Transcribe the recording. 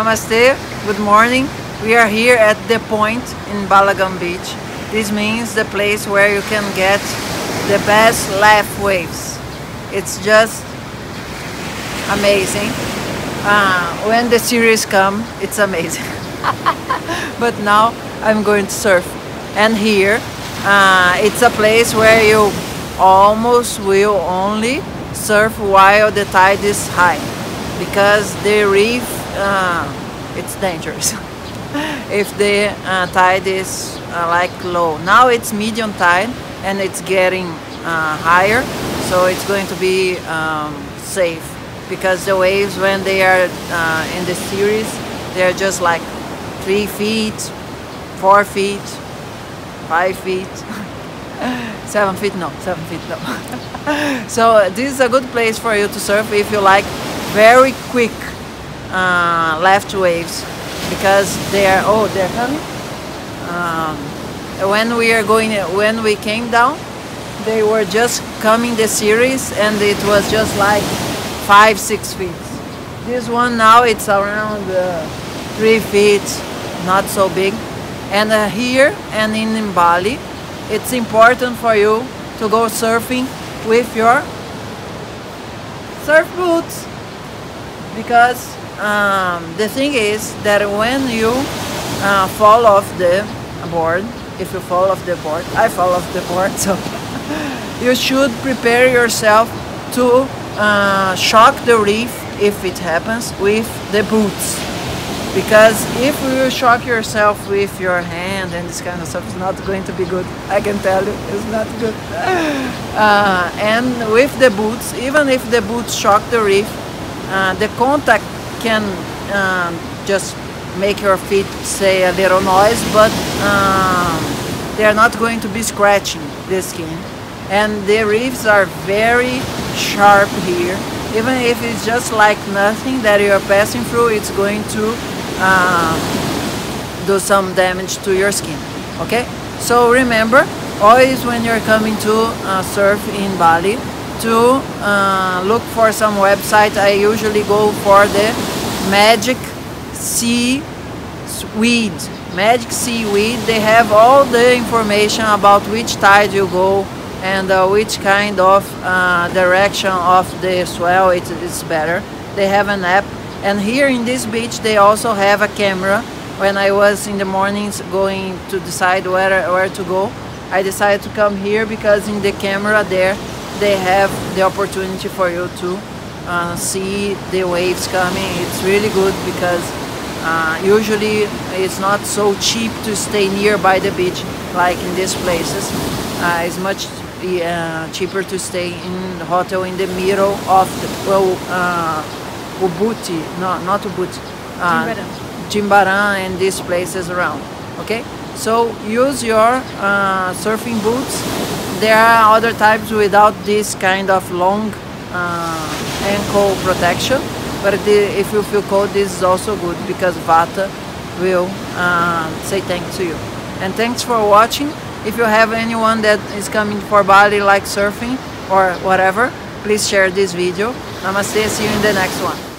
Namaste, good morning. We are here at the point in Balangan Beach. This means the place where you can get the best laugh waves. It's just amazing. Uh, when the series come, it's amazing. but now I'm going to surf. And here, uh, it's a place where you almost will only surf while the tide is high because the reef it's dangerous. If the uh, tide is uh, like low. Now it's medium tide and it's getting uh, higher so it's going to be um, safe because the waves when they are uh, in the series they're just like three feet four feet five feet. Seven feet? No seven feet no. So this is a good place for you to surf if you like very quick uh, left waves because they are oh they're coming. Um, when we are going when we came down they were just coming the series and it was just like five six feet. This one now it's around uh, three feet not so big. And uh, here and in, in Bali it's important for you to go surfing with your surf boots because um, the thing is that when you uh, fall off the board, if you fall off the board, I fall off the board, so you should prepare yourself to uh, shock the reef if it happens with the boots. Because if you shock yourself with your hand and this kind of stuff, it's not going to be good. I can tell you, it's not good. Uh, and with the boots, even if the boots shock the reef, uh, the contact can um, just make your feet say a little noise, but um, they're not going to be scratching the skin. And the reefs are very sharp here. Even if it's just like nothing that you're passing through, it's going to uh, do some damage to your skin. Okay? So remember, always when you're coming to uh, surf in Bali, to uh, look for some website. I usually go for the Magic Sea Weed. Magic Seaweed. They have all the information about which tide you go and uh, which kind of uh, direction of the swell it is better. They have an app. And here in this beach, they also have a camera. When I was in the mornings going to decide where, where to go, I decided to come here because in the camera there they have the opportunity for you to uh, see the waves coming. It's really good because uh, usually it's not so cheap to stay nearby the beach like in these places. Uh, it's much uh, cheaper to stay in the hotel in the middle of the well, uh, Ubuti, no, not Ubuti, uh, Jimbaran and these places around. Okay, so use your uh, surfing boots there are other types without this kind of long uh, ankle protection, but if you feel cold, this is also good because Vata will uh, say thank to you. And thanks for watching. If you have anyone that is coming for Bali like surfing or whatever, please share this video. Namaste, see you in the next one.